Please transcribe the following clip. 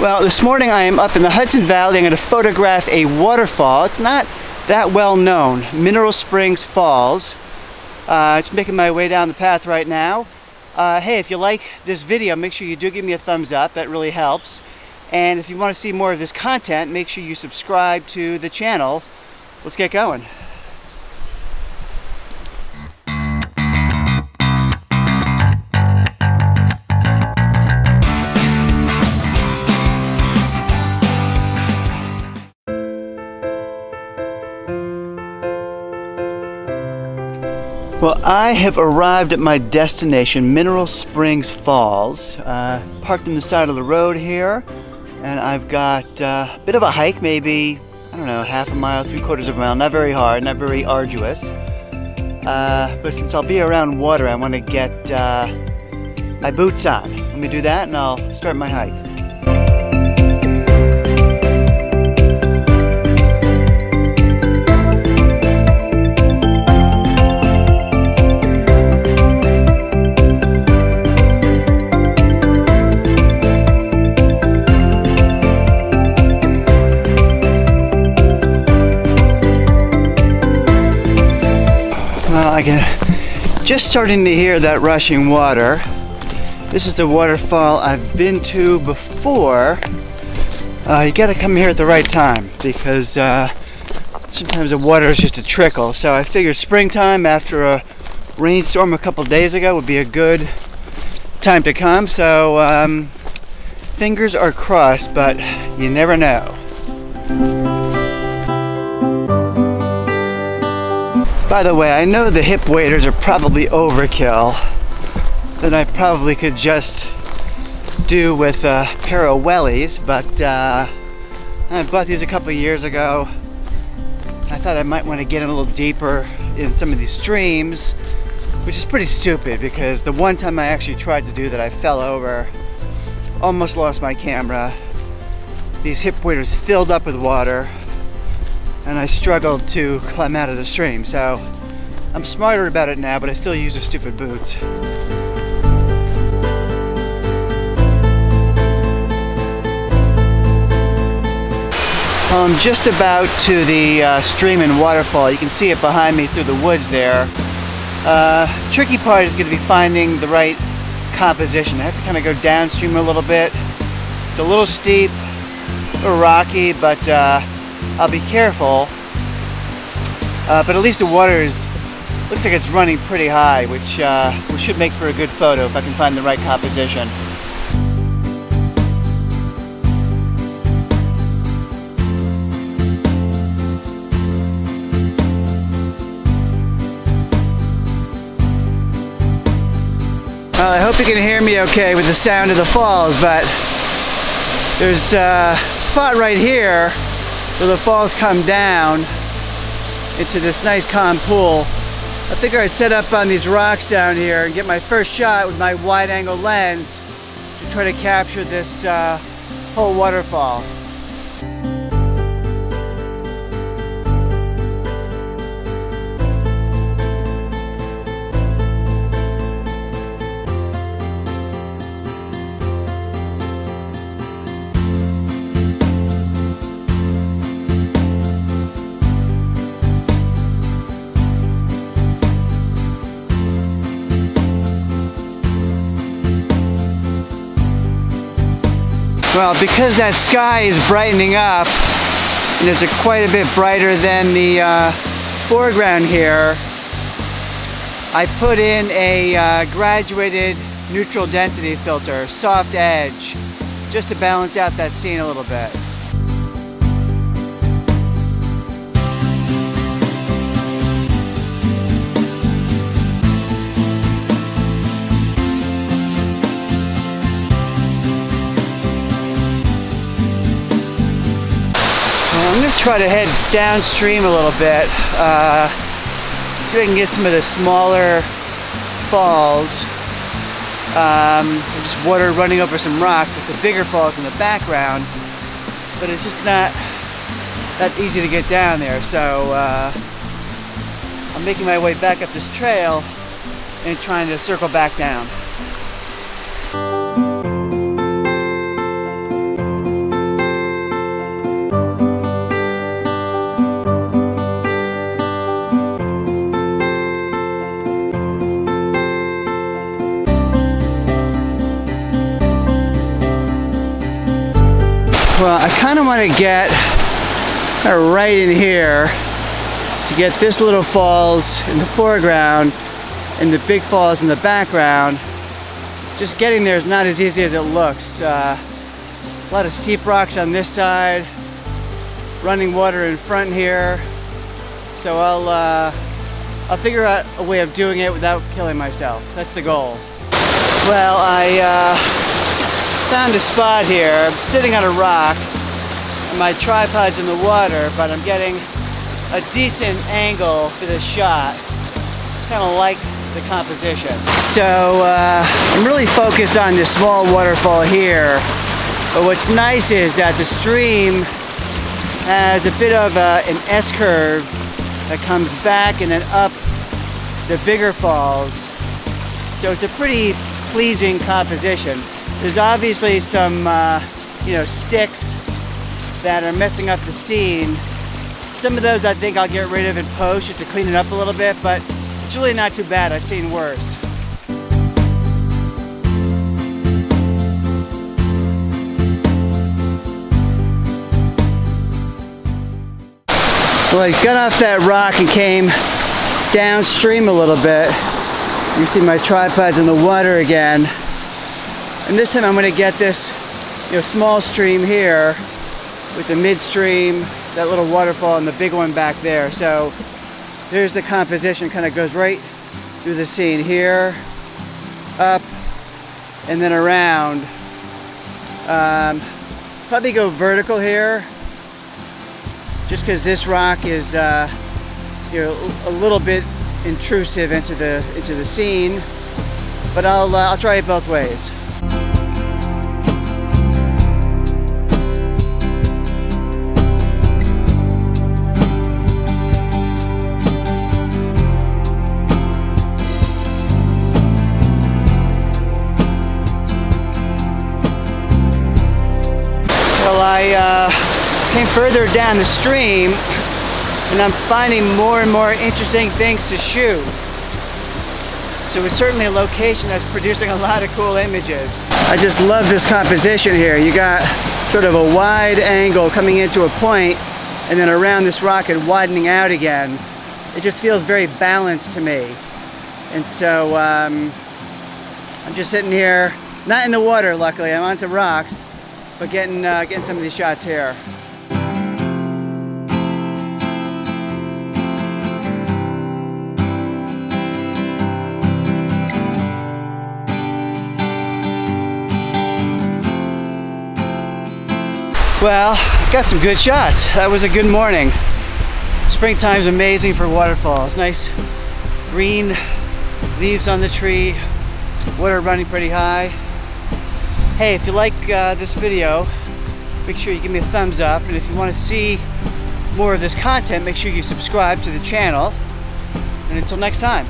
Well, this morning I am up in the Hudson Valley. I'm going to photograph a waterfall. It's not that well known, Mineral Springs Falls. Uh, just making my way down the path right now. Uh, hey, if you like this video, make sure you do give me a thumbs up. That really helps. And if you want to see more of this content, make sure you subscribe to the channel. Let's get going. Well, I have arrived at my destination, Mineral Springs Falls. Uh, parked in the side of the road here, and I've got uh, a bit of a hike, maybe, I don't know, half a mile, three quarters of a mile. Not very hard, not very arduous. Uh, but since I'll be around water, I want to get uh, my boots on. Let me do that, and I'll start my hike. I can just starting to hear that rushing water. This is the waterfall I've been to before. Uh, you gotta come here at the right time because uh, sometimes the water is just a trickle. So I figured springtime after a rainstorm a couple days ago would be a good time to come. So um, fingers are crossed, but you never know. By the way, I know the hip waders are probably overkill. That I probably could just do with a pair of wellies, but uh, I bought these a couple years ago. I thought I might want to get in a little deeper in some of these streams, which is pretty stupid because the one time I actually tried to do that, I fell over, almost lost my camera. These hip waders filled up with water and I struggled to climb out of the stream. So I'm smarter about it now, but I still use the stupid boots. I'm just about to the uh, stream and waterfall. You can see it behind me through the woods there. Uh, tricky part is going to be finding the right composition. I have to kind of go downstream a little bit. It's a little steep, a rocky, but uh, I'll be careful. Uh, but at least the water is looks like it's running pretty high, which, uh, which should make for a good photo if I can find the right composition. Well, I hope you can hear me okay with the sound of the falls, but there's a spot right here where the falls come down into this nice calm pool. I figure I'd set up on these rocks down here and get my first shot with my wide angle lens to try to capture this uh, whole waterfall. Well, because that sky is brightening up, and it's a quite a bit brighter than the uh, foreground here, I put in a uh, graduated neutral density filter, soft edge, just to balance out that scene a little bit. Try to head downstream a little bit, uh, if I can get some of the smaller falls. Um, just water running over some rocks with the bigger falls in the background, but it's just not that easy to get down there. So uh, I'm making my way back up this trail and trying to circle back down. Well, I kind of want to get right in here to get this little falls in the foreground and the big falls in the background. Just getting there is not as easy as it looks. Uh, a lot of steep rocks on this side, running water in front here. So I'll, uh, I'll figure out a way of doing it without killing myself. That's the goal. Well, I uh, found a spot here, I'm sitting on a rock, and my tripod's in the water, but I'm getting a decent angle for this shot. Kind of like the composition. So uh, I'm really focused on this small waterfall here. But what's nice is that the stream has a bit of a, an S-curve that comes back and then up the bigger falls. So it's a pretty pleasing composition. There's obviously some, uh, you know, sticks that are messing up the scene. Some of those I think I'll get rid of in post just to clean it up a little bit, but it's really not too bad. I've seen worse. Well, I got off that rock and came downstream a little bit. You see my tripod's in the water again. And this time I'm gonna get this you know, small stream here with the midstream, that little waterfall and the big one back there. So there's the composition, kind of goes right through the scene here, up, and then around. Um, probably go vertical here, just because this rock is uh, you know a little bit intrusive into the into the scene. But I'll uh, I'll try it both ways. Further down the stream and I'm finding more and more interesting things to shoot. So it's certainly a location that's producing a lot of cool images. I just love this composition here. You got sort of a wide angle coming into a point and then around this rock and widening out again. It just feels very balanced to me. And so um, I'm just sitting here, not in the water luckily, I'm on some rocks, but getting, uh, getting some of these shots here. Well, got some good shots. That was a good morning. Springtime's amazing for waterfalls. Nice green leaves on the tree, water running pretty high. Hey, if you like uh, this video, make sure you give me a thumbs up. And if you want to see more of this content, make sure you subscribe to the channel. And until next time.